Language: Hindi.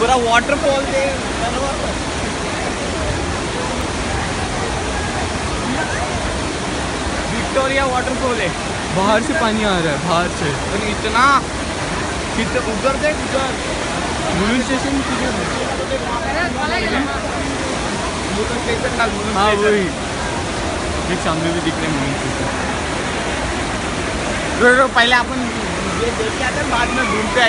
पूरा वाटरफॉल दे विक्टोरिया वाटरफॉल है। बाहर से पानी आ रहा है बाहर से। और इतना कितना उधर देख उधर। मुलुन स्टेशन हाँ? वही। एक सामने भी दिख रहे हैं मुलुन स्टेशन पहले अपन ये देख के आते हैं, बाद में घूमते आए